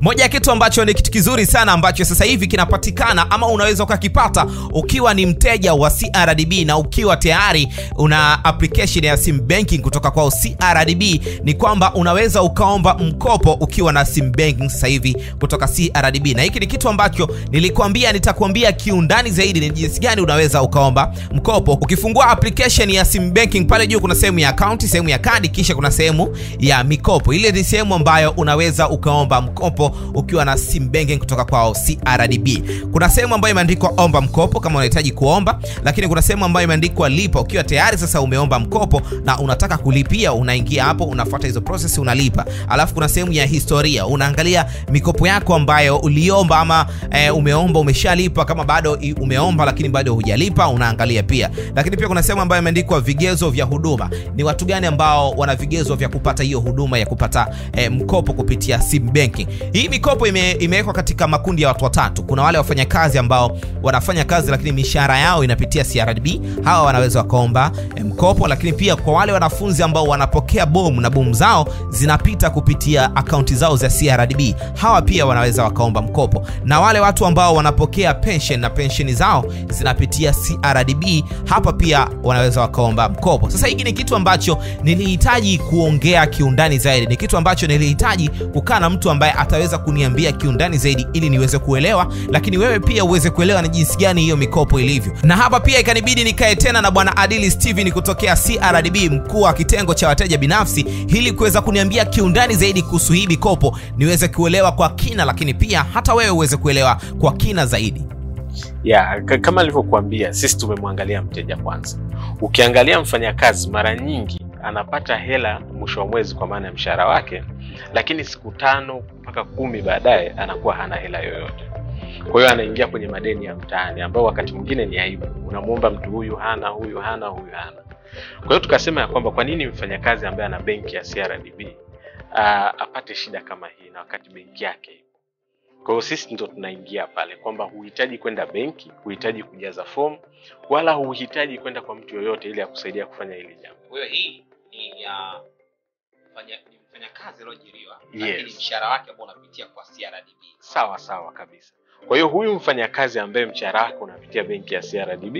Moja ya kitu ambacho ni kitu kizuri sana ambacho sasa hivi kinapatikana ama unaweza ukakipata ukiwa ni mteja wa CRDB na ukiwa tayari una application ya sim banking kutoka kwa CRDB, ni kwamba unaweza ukaomba mkopo ukiwa na sim banking sasa hivi kutoka CRDB, na hiki ni kitu ambacho nilikwambia nitakwambia kiundani zaidi ni jinsi gani unaweza ukaomba mkopo. Ukifungua application ya sim banking, pale juu kuna sehemu ya account, sehemu ya kadi, kisha kuna sehemu ya mikopo. Ile ni sehemu ambayo unaweza ukaomba mkopo ukiwa na sim banking kutoka kwao CRDB. Kuna sehemu ambayo imeandikwa omba mkopo kama unahitaji kuomba, lakini kuna sehemu ambayo imeandikwa lipa. Ukiwa tayari sasa umeomba mkopo na unataka kulipia, unaingia hapo, unafuata hizo process, unalipa. Alafu kuna sehemu ya historia, unaangalia mikopo yako ambayo uliomba ama e, umeomba umeshalipa. Kama bado umeomba lakini bado hujalipa, unaangalia pia. Lakini pia kuna sehemu ambayo imeandikwa vigezo vya huduma, ni watu gani ambao wana vigezo vya kupata hiyo huduma ya kupata e, mkopo kupitia sim banking. Hii mikopo ime, imewekwa katika makundi ya watu watatu. Kuna wale wafanyakazi ambao wanafanya kazi lakini mishahara yao inapitia CRDB, hawa wanaweza wakaomba eh, mkopo. Lakini pia kwa wale wanafunzi ambao wanapokea bomu na bomu zao zinapita kupitia akaunti zao za CRDB, hawa pia wanaweza wakaomba mkopo. Na wale watu ambao wanapokea pension na pensheni zao zinapitia CRDB, hapa pia wanaweza wakaomba mkopo. Sasa hiki ni kitu ambacho nilihitaji kuongea kiundani zaidi, ni kitu ambacho nilihitaji kukaa na mtu ambaye ataweza kuniambia kiundani zaidi ili niweze kuelewa, lakini wewe pia uweze kuelewa na jinsi gani hiyo mikopo ilivyo. Na hapa pia ikanibidi nikae tena na bwana Adili Steven kutokea CRDB, mkuu wa kitengo cha wateja binafsi, ili kuweza kuniambia kiundani zaidi kuhusu hii mikopo, niweze kuelewa kwa kina, lakini pia hata wewe uweze kuelewa kwa kina zaidi. ya kama nilivyokuambia sisi tumemwangalia mteja kwanza ukiangalia mfanyakazi mara nyingi anapata hela mwisho wa mwezi kwa maana ya mshahara wake lakini siku tano mpaka kumi baadaye anakuwa hana hela yoyote. Kwa hiyo anaingia kwenye madeni ya mtaani ambao wakati mwingine ni aibu. Unamwomba mtu huyu hana huyu hana huyu hana. Kwa hiyo tukasema ya kwamba kwa nini mfanyakazi ambaye ana benki ya crdb apate shida kama hii na wakati benki yake kwa hiyo sisi ndo tunaingia pale kwamba huhitaji kwenda benki, huhitaji kujaza fomu, wala huhitaji kwenda kwa mtu yoyote ili akusaidia kufanya hili jambo. Kwa hiyo hii ni ya ni mfanyakazi aliyoajiriwa, Yes. lakini mshahara wake ambao unapitia kwa CRDB. Sawa sawa kabisa. Kwa hiyo huyu mfanyakazi ambaye mshahara wake unapitia benki ya CRDB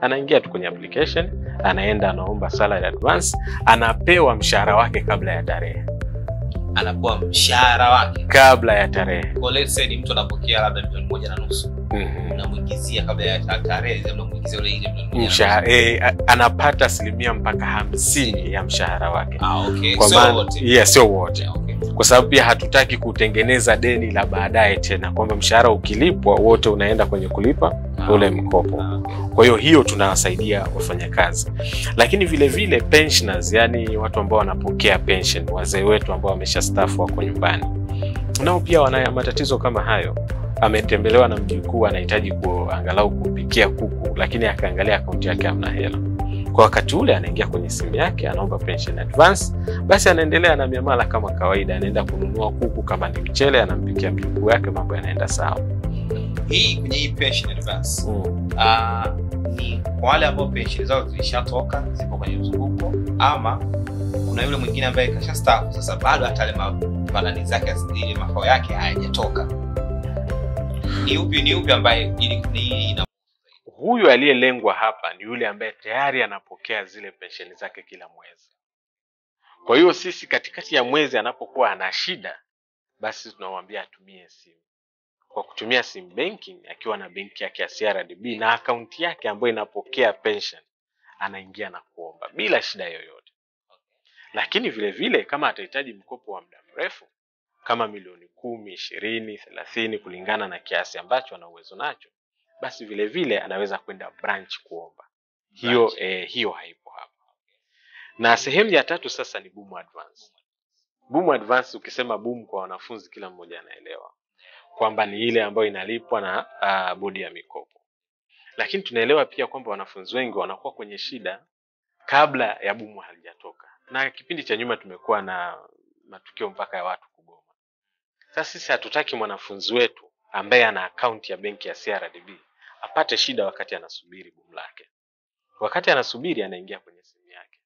anaingia tu kwenye application, anaenda anaomba salary advance, anapewa mshahara wake kabla ya tarehe, anapewa mshahara wake. kabla ya tarehe. Kwa let's say ni mtu anapokea labda milioni moja na nusu, Kabla ya tarehe, ile Mshahara, eh, anapata asilimia mpaka hamsini ya mshahara wake. Ah, okay. Kwa Sio wote. yeah, sio wote Okay. kwa sababu pia hatutaki kutengeneza deni la baadaye tena kwamba mshahara ukilipwa wote unaenda kwenye kulipa Ah, ule mkopo ah, okay. kwa hiyo hiyo tunawasaidia wafanyakazi lakini vilevile vile pensioners yani watu ambao wanapokea pension wazee wetu ambao wameshastaafu wako nyumbani nao pia wana matatizo kama hayo ametembelewa na mjukuu anahitaji kuangalau kupikia kuku lakini akaangalia akaunti yake hamna hela. Kwa wakati ule anaingia kwenye simu yake anaomba pension advance basi anaendelea na miamala kama kawaida. Anaenda kununua kuku kama ni mchele anampikia mjukuu yake, mambo yanaenda sawa. Hii kwenye hii pension advance mm. Uh, ni kwa wale ambao pensheni zao zilishatoka zipo kwenye mzunguko ama kuna yule mwingine ambaye kashastaafu sasa bado hata yale ma- zake ile mafao yake hayajatoka ni upi ni upi ambaye ili ina huyu aliyelengwa hapa ni yule ambaye tayari anapokea zile pensheni zake kila mwezi. Kwa hiyo sisi katikati ya mwezi anapokuwa ana shida basi tunamwambia atumie simu. Kwa kutumia sim banking akiwa na benki yake ya crdb na akaunti yake ambayo inapokea pension anaingia na kuomba bila shida yoyote. Lakini vile vile kama atahitaji mkopo wa muda mrefu kama milioni kumi ishirini thelathini kulingana na kiasi ambacho ana uwezo nacho basi vile vile anaweza kwenda branch kuomba. Hiyo Branch. eh, hiyo haipo hapa. Na sehemu ya tatu sasa ni boom advance. Boom advance ukisema boom kwa wanafunzi kila mmoja anaelewa kwamba ni ile ambayo inalipwa na uh, bodi ya mikopo. Lakini tunaelewa pia kwamba wanafunzi wengi wanakuwa kwenye shida kabla ya boom halijatoka. Na kipindi cha nyuma tumekuwa na matukio mpaka ya watu sasa sisi hatutaki mwanafunzi wetu ambaye ana akaunti ya benki ya crdb apate shida wakati anasubiri bumu lake. Wakati anasubiri anaingia kwenye simu yake.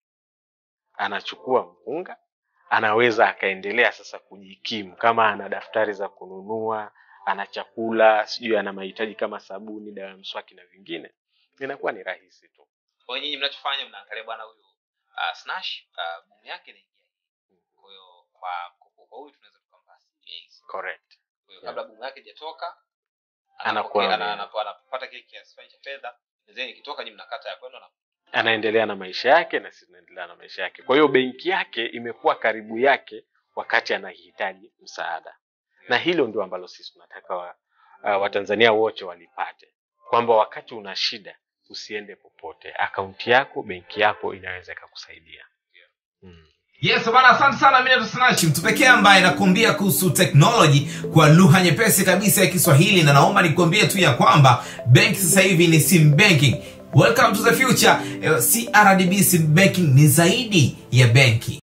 Anachukua mpunga anaweza akaendelea sasa kujikimu, kama ana daftari za kununua, ana chakula, sijui ana mahitaji kama sabuni, dawa ya mswaki na vingine, inakuwa ni rahisi tu. kwa nyinyi mnachofanya mnaangalia bwana huyu uh, snash uh, boom yake inaingia. Kwa hiyo kwa mkopo huyu tunaweza tukampa asilimia Correct. kwa hiyo Yeah. kabla yake ijatoka Anakuwa anapata kile kiasi fulani cha fedha ikitoka nyinyi mnakata ya kwenda na anaendelea na maisha yake na sisi tunaendelea na maisha yake. Kwa hiyo benki yake imekuwa karibu yake wakati anahitaji msaada, na hilo ndio ambalo sisi tunataka wa, uh, Watanzania wote walipate kwamba wakati una shida usiende popote, akaunti yako, benki yako inaweza ikakusaidia. yeah. Mm. Yes bana asante sana Mimi minato snashi mtu pekee ambaye nakuambia kuhusu teknoloji kwa lugha nyepesi kabisa ya kiswahili na naomba nikuambie tu ya kwamba benki sasa hivi ni sim banking. Welcome to the future. Eh, crdb sim banking ni zaidi ya benki